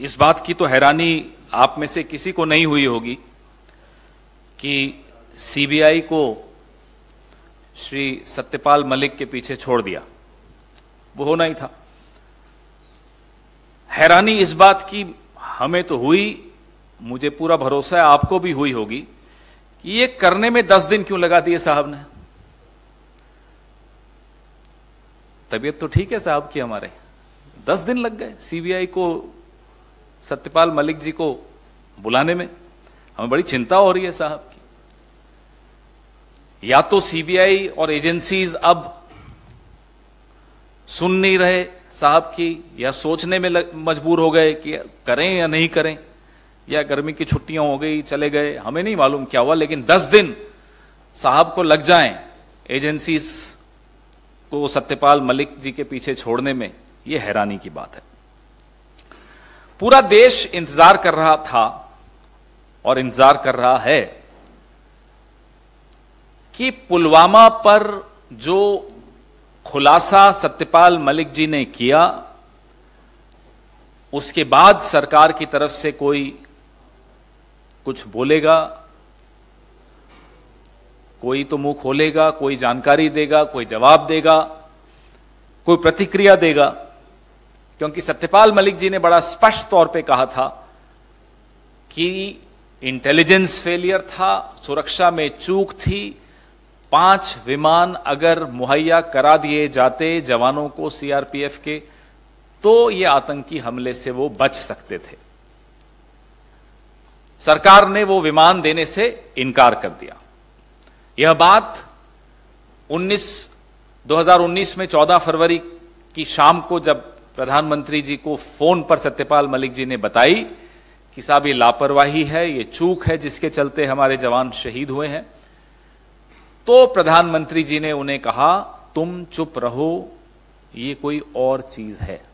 इस बात की तो हैरानी आप में से किसी को नहीं हुई होगी कि सीबीआई को श्री सत्यपाल मलिक के पीछे छोड़ दिया। वो होना ही था। हैरानी इस बात की हमें तो हुई, मुझे पूरा भरोसा है, आपको भी हुई होगी कि ये करने में दस दिन क्यों लगा दिए साहब ने? तबीयत तो ठीक है साहब की हमारे। दस दिन लग गए, सीबीआई को सत्यपाल मलिक जी को बुलाने में हमें बड़ी चिंता हो रही है साहब की। या तो सीबीआई और एजेंसीज अब सुन नहीं रहे साहब की, या सोचने में मजबूर हो गए कि करें या नहीं करें, या गर्मी की छुट्टियाँ हो गई, चले गए, हमें नहीं मालूम क्या हुआ, लेकिन दस दिन साहब को लग जाएँ एजेंसीज को सत्यपाल मलिक जी के पीछे छोड़ने में यह हैरानी की बात है। पूरा देश इंतज़ार कर रहा था और इंतज़ार कर रहा है कि पुलवामा पर जो खुलासा सत्यपाल मलिक जी ने किया, उसके बाद सरकार की तरफ़ से कोई कुछ बोलेगा? कोई तो मुँह खोलेगा, कोई जानकारी देगा, कोई जवाब देगा, कोई प्रतिक्रिया देगा। क्योंकि सत्यपाल मलिक जी ने बड़ा स्पष्ट तौर पे कहा था कि इंटेलिजेंस फेलियर था, सुरक्षा में चूक थी, पाँच विमान अगर मुहैया करा दिए जाते जवानों को सीआरपीएफ के तो ये आतंकी हमले से वो बच सकते थे। सरकार ने वो विमान देने से इनकार कर दिया। यह बात 19 2019 में 14 फरवरी की शाम को जब प्रधानमंत्री जी को फ़ोन पर सत्यपाल मलिक जी ने बताई कि साहब, ये लापरवाही है, ये चूक है, जिसके चलते हमारे जवान शहीद हुए हैं। तो प्रधानमंत्री जी ने उन्हें कहा, तुम चुप रहो, ये कोई और चीज़ है।